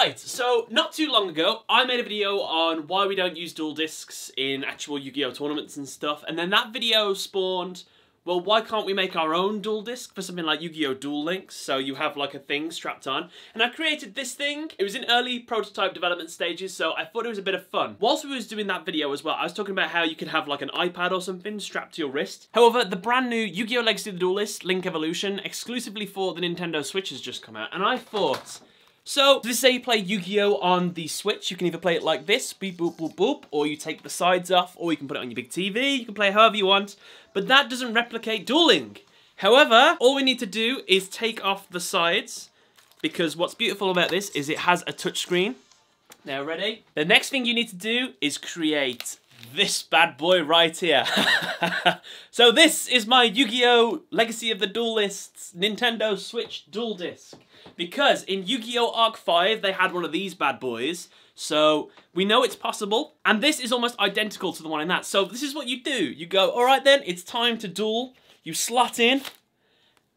Right, so not too long ago, I made a video on why we don't use duel disks in actual Yu-Gi-Oh! tournaments and stuff, and then that video spawned, well, why can't we make our own duel disk for something like Yu-Gi-Oh! Duel Links, so you have like a thing strapped on, and I created this thing. It was in early prototype development stages, so I thought it was a bit of fun. Whilst we was doing that video as well, I was talking about how you could have like an iPad or something strapped to your wrist. However, the brand new Yu-Gi-Oh! Legacy of the Duelist, Link Evolution, exclusively for the Nintendo Switch has just come out, and I thought, so, this is how you play Yu-Gi-Oh! on the Switch. You can either play it like this, beep boop boop boop, or you take the sides off, or you can put it on your big TV, you can play however you want, but that doesn't replicate dueling. However, all we need to do is take off the sides, because what's beautiful about this is it has a touchscreen. Now, ready? The next thing you need to do is create this bad boy right here. so this is my Yu-Gi-Oh! Legacy of the Duelists Nintendo Switch Duel Disk. Because in Yu-Gi-Oh! Arc 5, they had one of these bad boys. So we know it's possible. And this is almost identical to the one in that. So this is what you do. You go, all right then, it's time to duel. You slot in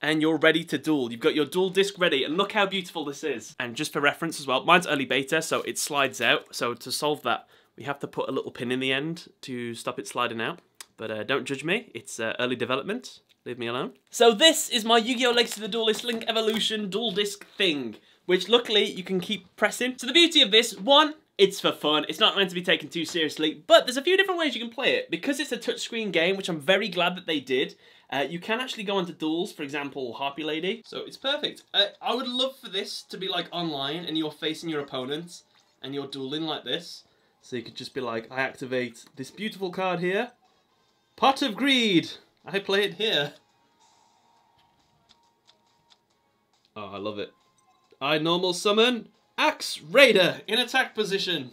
and you're ready to duel. You've got your duel disk ready, and look how beautiful this is. And just for reference as well, mine's early beta, so it slides out. So to solve that, we have to put a little pin in the end to stop it sliding out. But uh, don't judge me, it's uh, early development. Leave me alone. So this is my Yu-Gi-Oh! Legacy of the Duelist Link Evolution duel disk thing, which luckily you can keep pressing. So the beauty of this, one, it's for fun. It's not meant to be taken too seriously, but there's a few different ways you can play it. Because it's a touchscreen game, which I'm very glad that they did, uh, you can actually go into duels, for example, Harpy Lady. So it's perfect. Uh, I would love for this to be like online and you're facing your opponents and you're dueling like this. So you could just be like, I activate this beautiful card here. Pot of Greed. I play it here. Oh, I love it. I normal summon Axe Raider in attack position.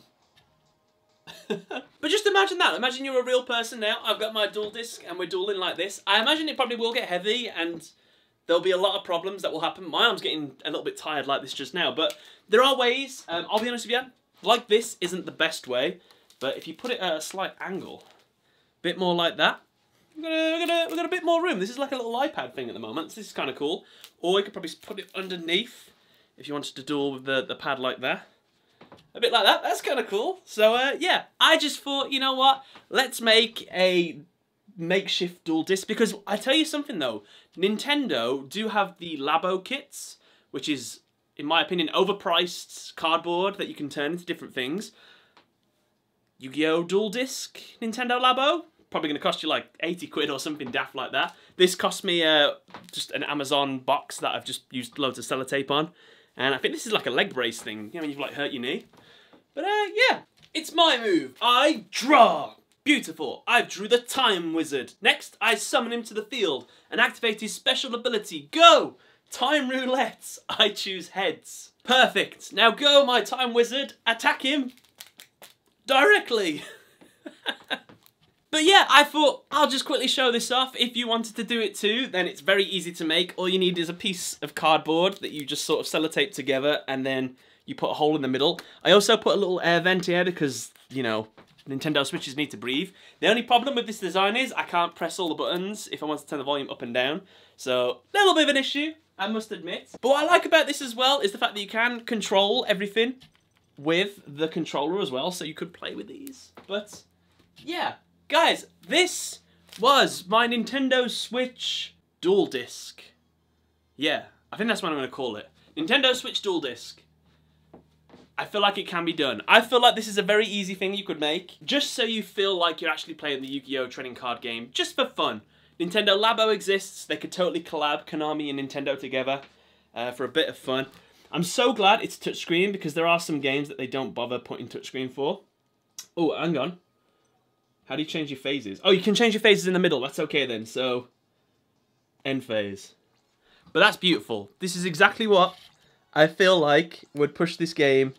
but just imagine that. Imagine you're a real person now. I've got my duel disk and we're dueling like this. I imagine it probably will get heavy and there'll be a lot of problems that will happen. My arm's getting a little bit tired like this just now. But there are ways. Um, I'll be honest with you. Like this isn't the best way. But if you put it at a slight angle, a bit more like that, We've got, a, we've, got a, we've got a bit more room. This is like a little iPad thing at the moment, so this is kind of cool. Or you could probably put it underneath if you wanted to duel with the, the pad like that. A bit like that. That's kind of cool. So, uh, yeah, I just thought, you know what? Let's make a makeshift duel disk because I tell you something though, Nintendo do have the Labo kits, which is, in my opinion, overpriced cardboard that you can turn into different things. Yu-Gi-Oh! Duel Disk Nintendo Labo probably going to cost you like 80 quid or something daft like that. This cost me uh, just an Amazon box that I've just used loads of sellotape on. And I think this is like a leg brace thing, you know, when you've like hurt your knee. But uh, yeah, it's my move. I draw. Beautiful. I drew the Time Wizard. Next, I summon him to the field and activate his special ability. Go! Time Roulette. I choose heads. Perfect. Now go, my Time Wizard. Attack him. Directly. But yeah, I thought I'll just quickly show this off. If you wanted to do it too, then it's very easy to make. All you need is a piece of cardboard that you just sort of sellotape together and then you put a hole in the middle. I also put a little air vent here because, you know, Nintendo Switches need to breathe. The only problem with this design is I can't press all the buttons if I want to turn the volume up and down. So, little bit of an issue, I must admit. But what I like about this as well is the fact that you can control everything with the controller as well, so you could play with these. But, yeah, Guys, this was my Nintendo Switch Duel Disk. Yeah, I think that's what I'm going to call it. Nintendo Switch Duel Disk. I feel like it can be done. I feel like this is a very easy thing you could make, just so you feel like you're actually playing the Yu-Gi-Oh! trading card game, just for fun. Nintendo Labo exists, they could totally collab Konami and Nintendo together uh, for a bit of fun. I'm so glad it's touchscreen because there are some games that they don't bother putting touchscreen for. Oh, hang on. How do you change your phases? Oh, you can change your phases in the middle. That's okay then. So, end phase. But that's beautiful. This is exactly what I feel like would push this game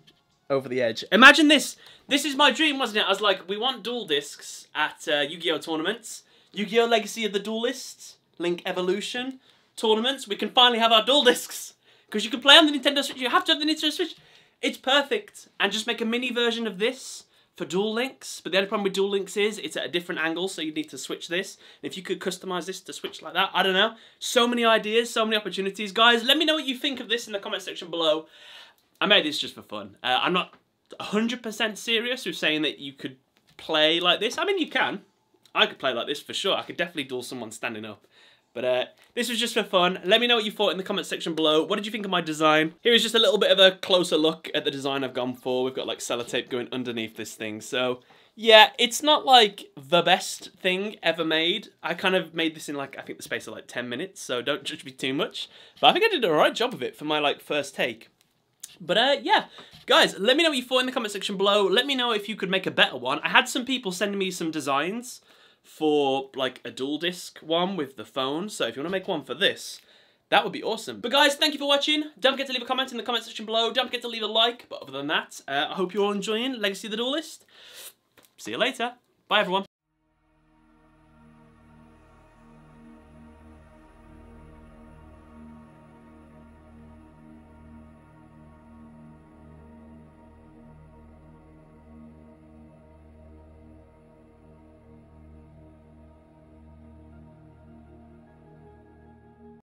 over the edge. Imagine this. This is my dream, wasn't it? I was like, we want duel disks at uh, Yu-Gi-Oh! tournaments. Yu-Gi-Oh! Legacy of the Duelists, Link Evolution tournaments. We can finally have our duel disks. Because you can play on the Nintendo Switch. You have to have the Nintendo Switch. It's perfect. And just make a mini version of this for Duel Links, but the only problem with Duel Links is it's at a different angle, so you need to switch this. And if you could customize this to switch like that, I don't know. So many ideas, so many opportunities. Guys, let me know what you think of this in the comment section below. I made this just for fun. Uh, I'm not 100% serious with saying that you could play like this. I mean, you can. I could play like this for sure. I could definitely duel someone standing up. But uh, this was just for fun. Let me know what you thought in the comment section below. What did you think of my design? Here is just a little bit of a closer look at the design I've gone for. We've got like sellotape going underneath this thing. So yeah, it's not like the best thing ever made. I kind of made this in like, I think the space of like 10 minutes. So don't judge me too much. But I think I did a right job of it for my like first take. But uh, yeah, guys, let me know what you thought in the comment section below. Let me know if you could make a better one. I had some people sending me some designs for like a duel disk one with the phone. So if you want to make one for this, that would be awesome. But guys, thank you for watching. Don't forget to leave a comment in the comment section below. Don't forget to leave a like. But other than that, uh, I hope you're all enjoying Legacy of the Duelist. See you later. Bye, everyone.